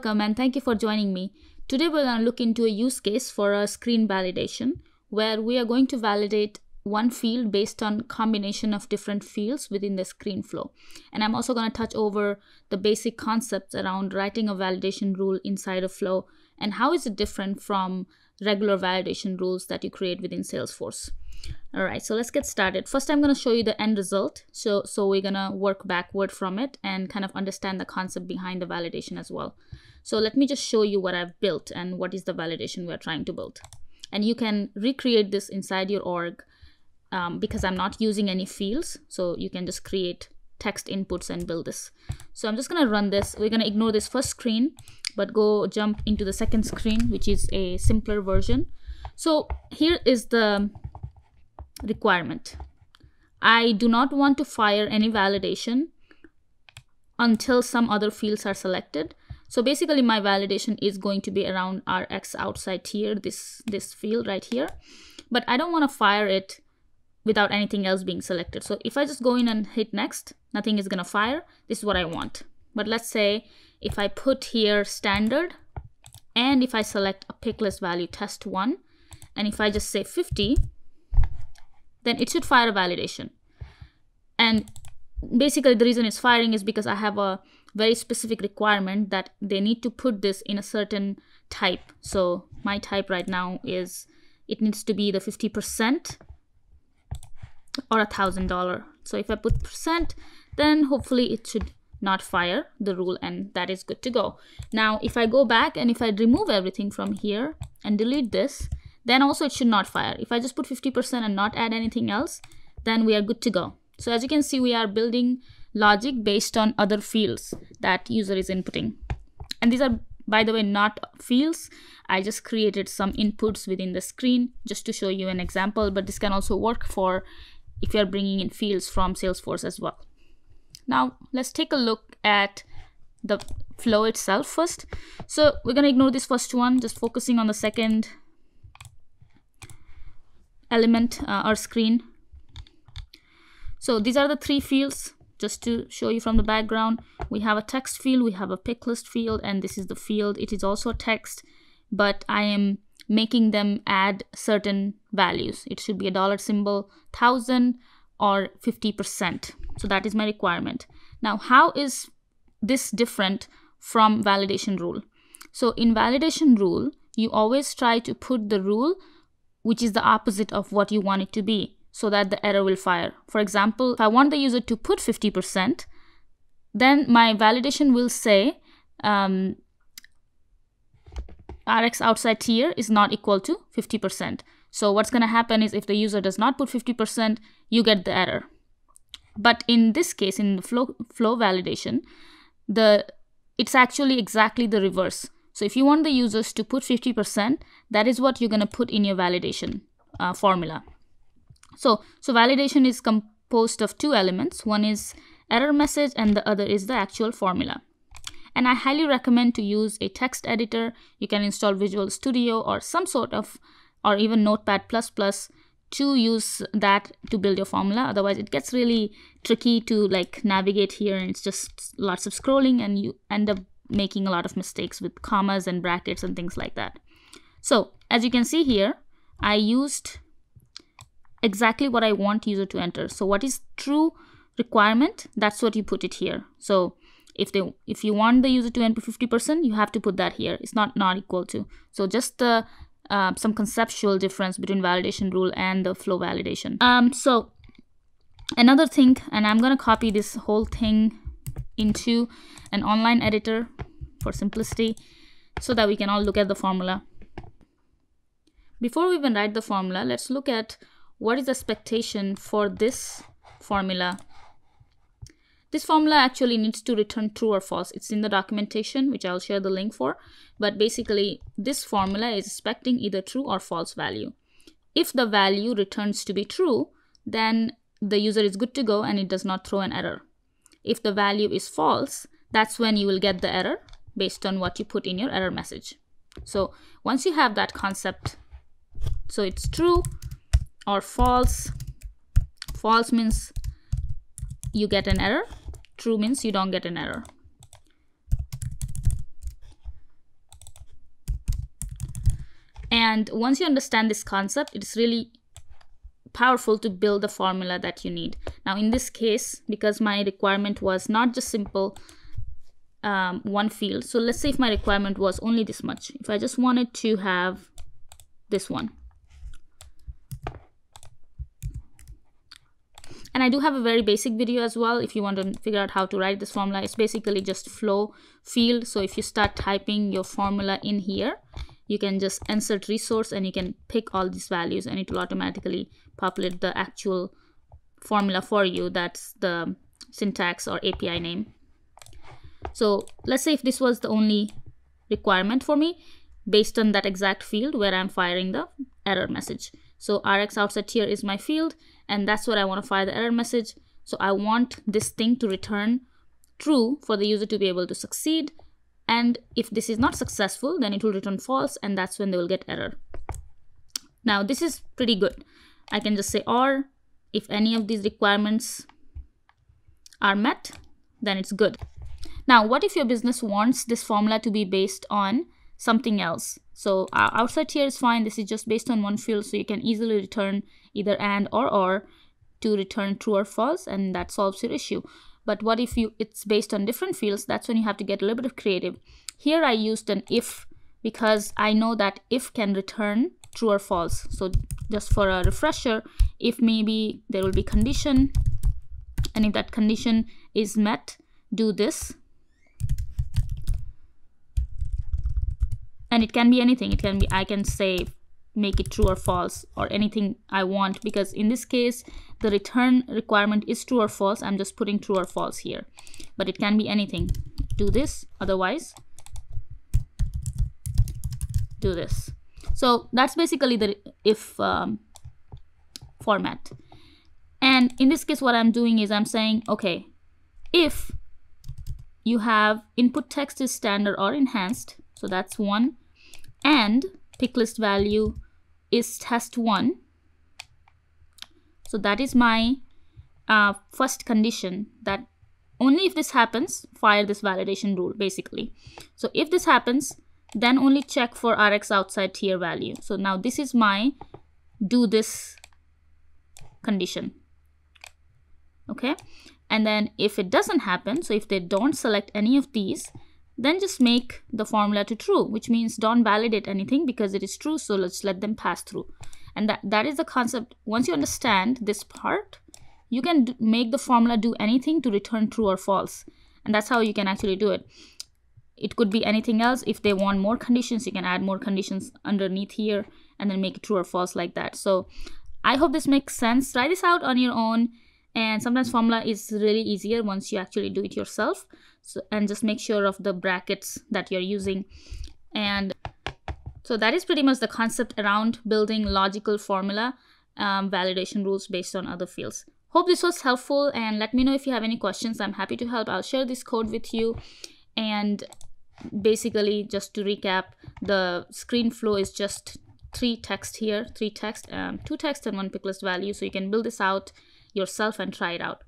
Welcome and thank you for joining me. Today we're going to look into a use case for a screen validation where we are going to validate one field based on combination of different fields within the screen flow. And I'm also going to touch over the basic concepts around writing a validation rule inside a flow and how is it different from regular validation rules that you create within Salesforce. All right, so let's get started. First, I'm going to show you the end result. So, so we're going to work backward from it and kind of understand the concept behind the validation as well. So let me just show you what I've built and what is the validation we're trying to build. And you can recreate this inside your org um, because I'm not using any fields. So you can just create text inputs and build this. So I'm just going to run this. We're going to ignore this first screen, but go jump into the second screen, which is a simpler version. So here is the requirement. I do not want to fire any validation until some other fields are selected. So basically my validation is going to be around Rx outside tier, this, this field right here. But I don't want to fire it without anything else being selected. So if I just go in and hit next, nothing is going to fire. This is what I want. But let's say if I put here standard and if I select a pick list value test one, and if I just say 50, then it should fire a validation. And basically the reason it's firing is because I have a very specific requirement that they need to put this in a certain type. So my type right now is it needs to be the 50% or a thousand dollar. So if I put percent, then hopefully it should not fire the rule and that is good to go. Now if I go back and if I remove everything from here and delete this, then also it should not fire. If I just put 50% and not add anything else, then we are good to go. So as you can see, we are building logic based on other fields that user is inputting. And these are, by the way, not fields. I just created some inputs within the screen just to show you an example, but this can also work for if you're bringing in fields from Salesforce as well. Now, let's take a look at the flow itself first. So we're going to ignore this first one, just focusing on the second element uh, or screen. So these are the three fields just to show you from the background. We have a text field, we have a pick list field, and this is the field. It is also a text, but I am making them add certain values. It should be a dollar symbol, thousand or 50%. So that is my requirement. Now, how is this different from validation rule? So in validation rule, you always try to put the rule which is the opposite of what you want it to be so that the error will fire. For example, if I want the user to put 50%, then my validation will say um, Rx outside tier is not equal to 50%. So what's going to happen is if the user does not put 50%, you get the error. But in this case, in the flow, flow validation, the it's actually exactly the reverse. So if you want the users to put 50%, that is what you're going to put in your validation uh, formula. So, so validation is composed of two elements. One is error message and the other is the actual formula. And I highly recommend to use a text editor. You can install Visual Studio or some sort of, or even Notepad++ to use that to build your formula. Otherwise, it gets really tricky to like navigate here and it's just lots of scrolling and you end up making a lot of mistakes with commas and brackets and things like that. So as you can see here, I used exactly what I want user to enter. So what is true requirement, that's what you put it here. So if they if you want the user to enter 50%, you have to put that here. It's not not equal to. So just the uh, some conceptual difference between validation rule and the flow validation. Um, so another thing, and I'm gonna copy this whole thing into an online editor for simplicity so that we can all look at the formula. Before we even write the formula, let's look at what is the expectation for this formula. This formula actually needs to return true or false. It's in the documentation, which I'll share the link for. But basically, this formula is expecting either true or false value. If the value returns to be true, then the user is good to go and it does not throw an error. If the value is false, that's when you will get the error based on what you put in your error message. So once you have that concept, so it's true or false. False means you get an error. True means you don't get an error. And once you understand this concept it's really powerful to build the formula that you need. Now in this case because my requirement was not just simple um, one field. So let's say if my requirement was only this much. If I just wanted to have this one. And I do have a very basic video as well if you want to figure out how to write this formula. It's basically just flow field. So if you start typing your formula in here, you can just insert resource and you can pick all these values and it will automatically populate the actual formula for you. That's the syntax or API name. So let's say if this was the only requirement for me based on that exact field where I'm firing the error message. So Rx outside tier is my field and that's where I want to fire the error message. So I want this thing to return true for the user to be able to succeed. And if this is not successful, then it will return false and that's when they will get error. Now this is pretty good. I can just say or if any of these requirements are met, then it's good. Now, what if your business wants this formula to be based on something else? So uh, outside tier is fine. This is just based on one field. So you can easily return either and or or to return true or false and that solves your issue. But what if you it's based on different fields? That's when you have to get a little bit of creative. Here I used an if because I know that if can return true or false. So just for a refresher, if maybe there will be condition and if that condition is met, do this and it can be anything. It can be i can say make it true or false or anything i want because in this case the return requirement is true or false. I'm just putting true or false here. But it can be anything. Do this. Otherwise do this. So that's basically the if um, format. And in this case what i'm doing is i'm saying okay if you have input text is standard or enhanced so that's one and pick list value is test one. So that is my uh, first condition that only if this happens fire this validation rule basically. So if this happens then only check for rx outside tier value. So now this is my do this condition. Okay? And then if it doesn't happen so if they don't select any of these then just make the formula to true, which means don't validate anything because it is true. So let's let them pass through. And that, that is the concept. Once you understand this part, you can make the formula do anything to return true or false. And that's how you can actually do it. It could be anything else. If they want more conditions, you can add more conditions underneath here and then make it true or false like that. So I hope this makes sense. Try this out on your own and sometimes formula is really easier once you actually do it yourself so and just make sure of the brackets that you're using. And so that is pretty much the concept around building logical formula um, validation rules based on other fields. Hope this was helpful and let me know if you have any questions. I'm happy to help. I'll share this code with you. And basically just to recap the screen flow is just three text here three text um, two text and one pick list value. So you can build this out yourself and try it out.